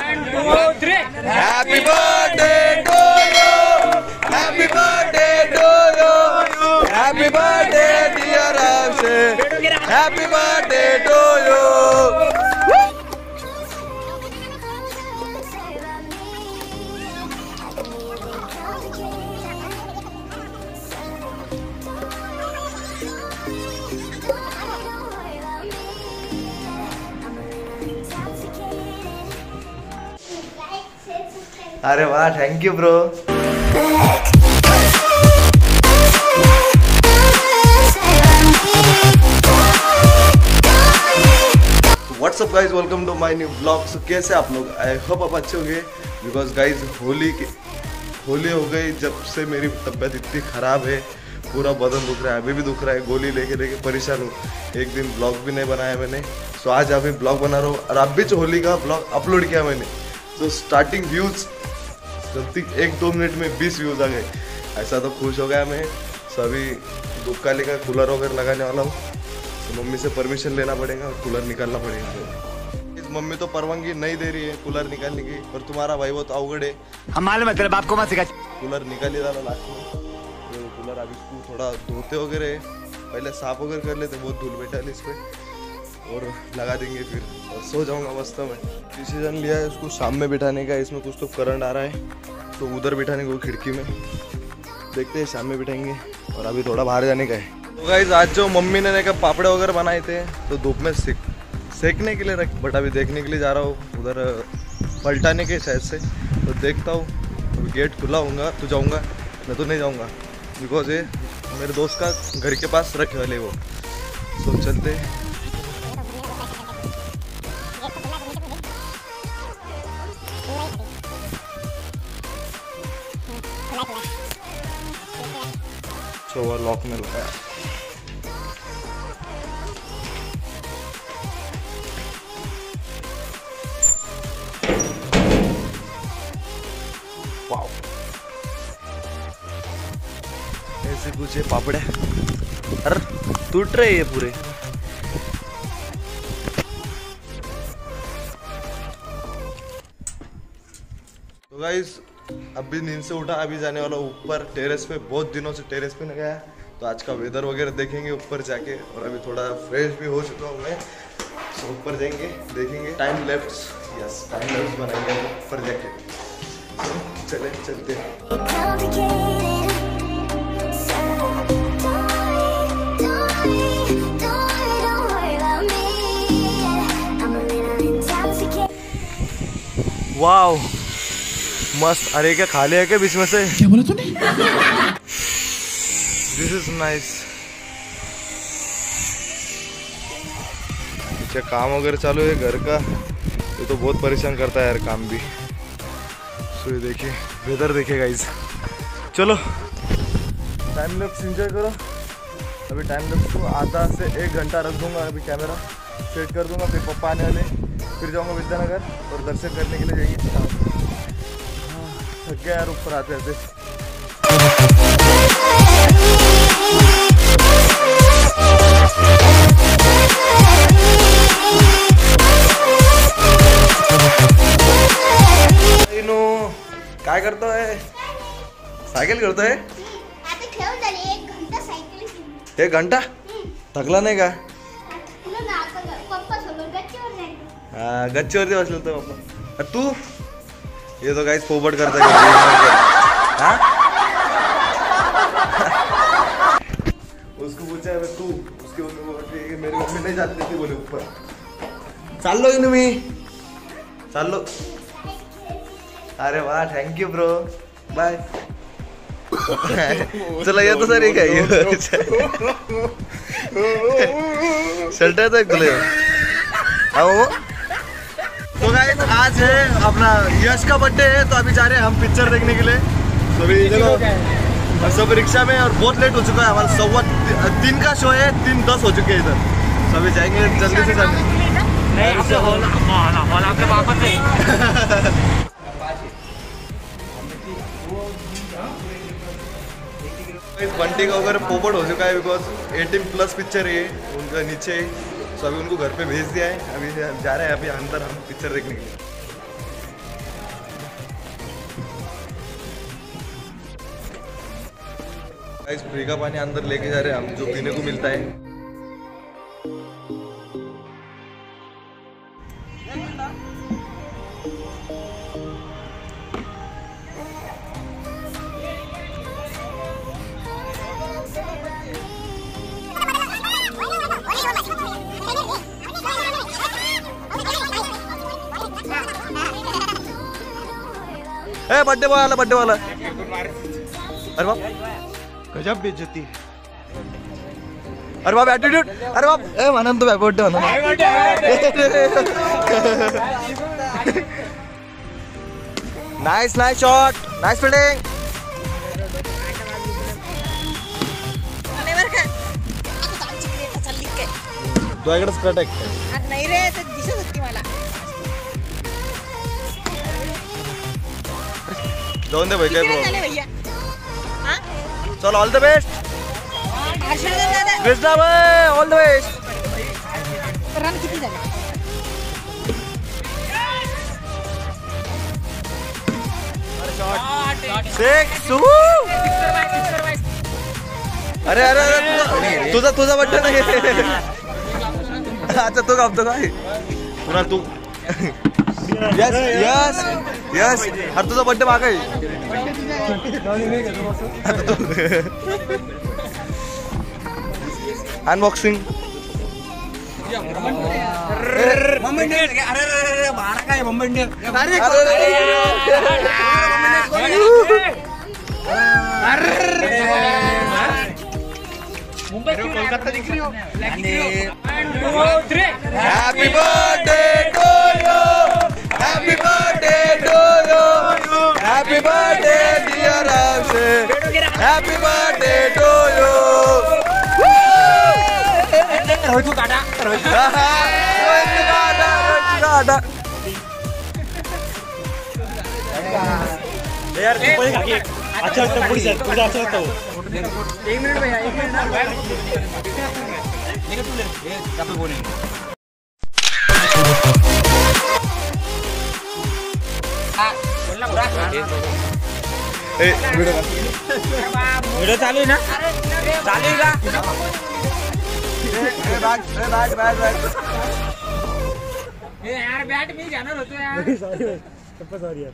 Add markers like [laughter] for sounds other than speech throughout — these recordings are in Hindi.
and two, three. Happy birthday! अरे वाह thank you bro what's up guys welcome to my new blog so कैसे आप लोग? आई होप आप अच्छे होंगे। बिकॉज़ गाइज़ होली के होली हो गई जब से मेरी तबीयत इतनी ख़राब है। पूरा बदन दुख रहा है, अभी भी दुख रहा है। गोली लेके लेके परेशान हूँ। एक दिन ब्लॉग भी नहीं बनाया मैंने। सो आज अभी ब्लॉग बना रहा हूँ। और अभी जो होली का ब्लॉग अपलोड किया मैंने। तो स्टार्टिंग व्यूज़ समथिंग एक दो मिनट में बीस व्यूज़ आ गए। ऐसा तो खुश हो गया मैं। सभी अभी दुपकाली का कूलर वगैरह लगाने वाला हूँ। तो मम्मी से परमिशन लेना पड़ेगा और कूलर निकालना पड़ेगा। इस मम्मी तो परवानगी नहीं दे रही है कूलर निकालने की। और तुम्हारा भाई बहुत अवगढ़ है। हम मालूम है तेरे बाप को मत सिखा। कूलर निकाल ही डाला लास्ट में। तो कूलर अभी थोड़ा धोते वगैरह पहले साफ़ वगैरह कर लेते बहुत धूल बैठा इस पर और लगा देंगे फिर। और सो जाऊँगा मस्त में। डिसीज़न लिया है उसको शाम में बिठाने का, इसमें कुछ तो करंट आ रहा है तो उधर बिठाने को खिड़की में। देखते हैं, शाम में बिठाएँगे। और अभी थोड़ा बाहर जाने का है। तो गाइज़ आज जो मम्मी ने का पापड़े वगैरह बनाए थे तो धूप में सेक, सेकने के लिए रख बट अभी देखने के लिए जा रहा हूँ। उधर, पलटाने के शायद से। तो देखता हूँ। अभी गेट खुला होगा तो जाऊँगा। मैं तो नहीं जाऊँगा। बिकॉज़ ये मेरे दोस्त का घर के पास रखे वाले वो। तो चलते सो लॉक में लगाया ऐसे कुछ पापड़ है। अरे, टूट रहे ये पूरे। तो गाइस अभी नींद से उठा, अभी जाने वाला ऊपर टेरेस पे। बहुत दिनों से टेरेस पे नहीं गया तो आज का वेदर वगैरह देखेंगे ऊपर जाके। और अभी थोड़ा फ्रेश भी हो चुका हूँ मैं। तो ऊपर जाएँगे, देखेंगे। Time left yes time left बनाएँगे ऊपर जाके। तो चले, चलते हैं। वाओ मस्त। अरे क्या खा लिया क्या बीच में से? क्या बोला तूने? दिस इज़ नाइस अच्छा काम वगैरह चालू है घर का ये तो बहुत परेशान करता है यार काम भी। सो ये देखिए वेदर देखिए गाइस चलो टाइम लैप्स एंजॉय करो। अभी टाइम लैप्स को आधा से एक घंटा रख दूँगा अभी कैमरा सेट कर दूँगा फिर पप्पा आने वाले फिर जाऊँगा विद्यानगर और दर्शन करने के लिए जाएँगे। थक गया यार ऊपर आते आते नो काय करतो आहे? सायकल करतोय आता खेळून झाली एक घंटा घंटा? थकला नाही का? गच्चीवरती बसलो होतो पप्पा. तू? ये तो काहीच पोपट करता हा उसको पूछा है तू उसकी है मेरी मम्मी नहीं जाती थी बोले ऊपर। चाललो की मी चाललो अरे वाह थँक यू ब्रो बाय चला येतो सर काय शर्ट आहे तुला आओ। तो गाइस आज है अपना यश का बर्थडे है तो अभी जा रहे हैं हम पिक्चर देखने के लिए। तो अभी देखो सब रिक्शा में और बहुत लेट हो चुका है हमारा सवा तीन का शो है तीन दस हो चुके हैं इधर। तो अभी जाएँगे जल्दी से जाएँगे [laughs] इस बंटी का वगैरह पोपट हो चुका है बिकॉज़ 18 प्लस पिक्चर है उनका नीचे। सो अभी उनको घर पे भेज दिया है। अभी जा रहे हैं, अभी अंदर हम पिक्चर देखने के लिए। ब्रेकअप पानी अंदर लेके जा रहे हैं, हम जो पीने को मिलता है। ए बर्थडे बॉय वाला बर्थडे वाला। अरे बाप। गजब बेइज्जती है। अरे बाप एटीट्यूड अरे बाप। ए म्हणून तू बर्थडे म्हणून nice nice shot nice fielding आमची क्रिएट चालली कट आहे. नाही रे ते दिसत होती मला. भैया? हा? चल ऑल द बेस्ट हर्षवर्धन दादा। कृष्णा भाई ऑल द बेस्ट रन किती झाले सिक्स अरे अरे अरे तुझा तुझा बड्डे नाही [laughs] अच्छा तू कापतो काय पुन्हा तू। यस यस यस अरे तुझा बड्डे माग unboxing Happy birthday! to Birthday, dear Ramsey. Happy birthday to you. Rohit काटा रोहित काटा रोहित काटा यार तू पण काकी अच्छा वाटतं पुढे सर तुझं असं होतं ए व्हिडिओ व्हिडिओ चालू आहे ना? चालू आहे का bag bag bag bag sorry यार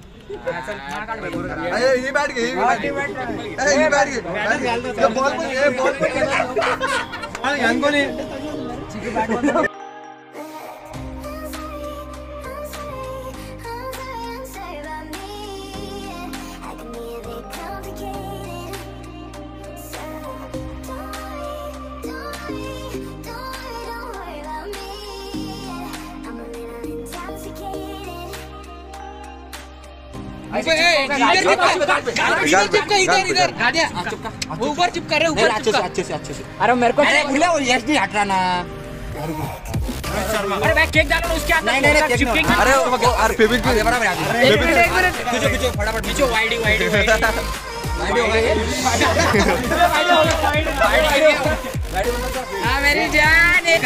ही बॅट घे ही बॅट घे बॅट बॉल पण घे बॉल पण घे इधर ऊपर चिपका रहे ऊपर चिपका अच्छे से अच्छे से अरे मेरे को अरे उल्ले यश नहीं हट रहा ना अरे मैं केक डालो उसके अंदर नहीं नहीं नहीं नहीं। अरे अरे फेविक भी बराबर आ एक मिनट एक मिनट खींचो खींचो फटाफट पीछे वाइडी वाइडी हाँ मेरी जान एक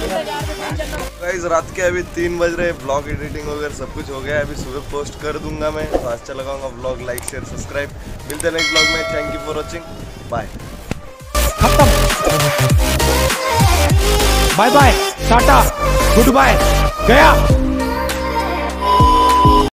गाइस रात के अभी तीन बज रहे ब्लॉग एडिटिंग वगैरह सब कुछ हो गया, अभी सुबह पोस्ट कर दूँगा मैं। तो अच्छा लगाऊँगा ब्लॉग लाइक शेयर सब्सक्राइब मिलते नेक्स्ट ब्लॉग में। Thank you for watching bye bye bye tata goodbye गया।